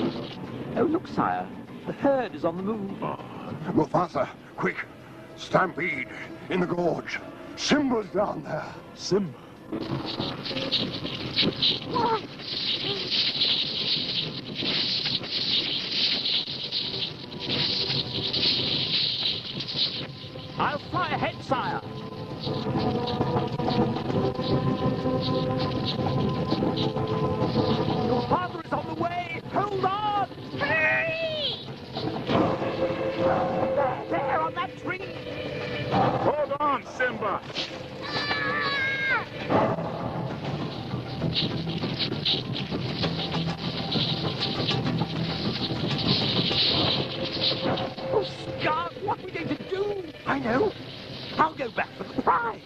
Oh, sire. The herd is on the move. Ah. Mufasa, quick! Stampede in the gorge. Simba's down there. Simba. I'll fly ahead, sire. Your Oh, Scar, what are we going to do? I know. I'll go back for the prize.